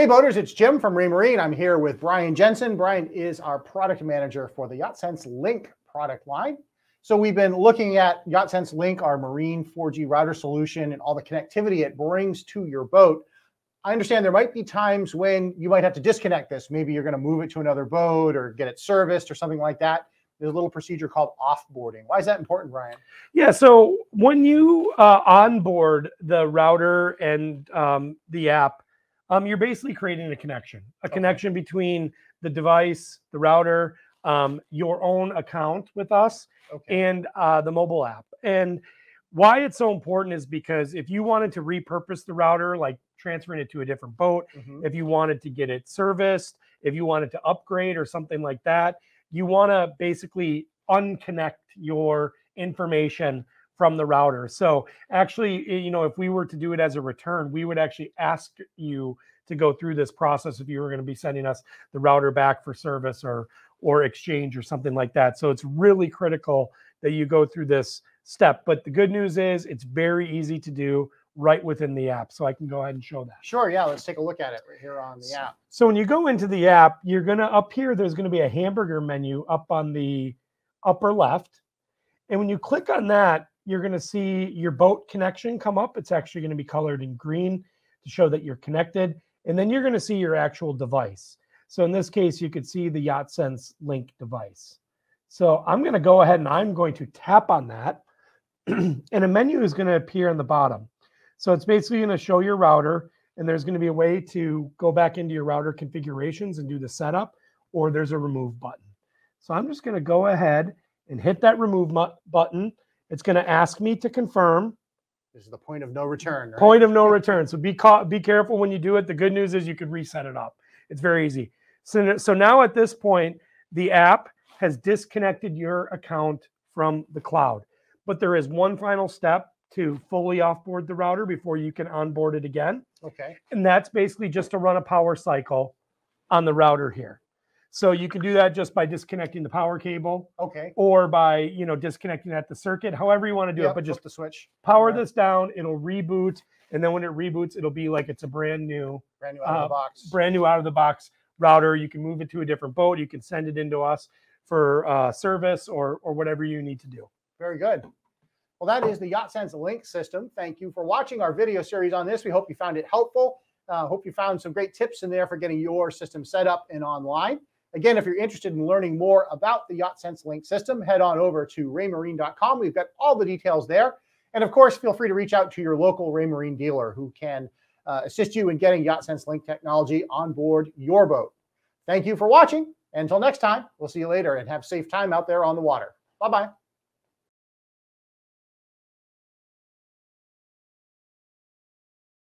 Hey boaters, it's Jim from Raymarine. I'm here with Brian Jensen. Brian is our product manager for the YachtSense Link product line. So we've been looking at YachtSense Link, our marine 4G router solution and all the connectivity it brings to your boat. I understand there might be times when you might have to disconnect this. Maybe you're going to move it to another boat or get it serviced or something like that. There's a little procedure called offboarding. Why is that important, Brian? Yeah, so when you uh, onboard the router and um, the app, um, you're basically creating a connection, a okay. connection between the device, the router, um, your own account with us, okay. and uh, the mobile app. And why it's so important is because if you wanted to repurpose the router, like transferring it to a different boat, mm-hmm. if you wanted to get it serviced, if you wanted to upgrade or something like that, you want to basically unconnect your information from the router. So actually, eh, you know, if we were to do it as a return, we would actually ask you to go through this process if you were going to be sending us the router back for service or or exchange or something like that. So it's really critical that you go through this step. But the good news is it's very easy to do right within the app. So I can go ahead and show that. Sure. Yeah. Let's take a look at it right here on the app. So when you go into the app, you're going to up here, there's going to be a hamburger menu up on the upper left. And when you click on that, you're going to see your boat connection come up. It's actually going to be colored in green to show that you're connected. And then you're going to see your actual device. So in this case, you could see the YachtSense Link device. So I'm going to go ahead and I'm going to tap on that. and a menu is going to appear on the bottom. So it's basically going to show your router, and there's going to be a way to go back into your router configurations and do the setup, or there's a remove button. So I'm just going to go ahead and hit that remove button. It's going to ask me to confirm. This is the point of no return. Right? Point of no return. So be ca- be careful when you do it. The good news is you can reset it up. It's very easy. So, so now at this point, the app has disconnected your account from the cloud. But there is one final step to fully offboard the router before you can onboard it again. Okay. And that's basically just to run a power cycle on the router here. So you can do that just by disconnecting the power cable. Okay. Or by, you know, disconnecting at the circuit, however you want to do yep, it. But just the switch. Power this down, it'll reboot. And then when it reboots, it'll be like it's a brand new, brand new out of the uh, box. Brand new out of the box router. You can move it to a different boat. You can send it into us for uh, service or or whatever you need to do. Very good. Well, that is the YachtSense Link system. Thank you for watching our video series on this. We hope you found it helpful. Uh, hope you found some great tips in there for getting your system set up and online. Again, if you're interested in learning more about the YachtSense Link system, head on over to raymarine.com. We've got all the details there. And of course, feel free to reach out to your local Raymarine dealer who can uh, assist you in getting YachtSense Link technology on board your boat. Thank you for watching. Until next time, we'll see you later and have safe time out there on the water. Bye bye.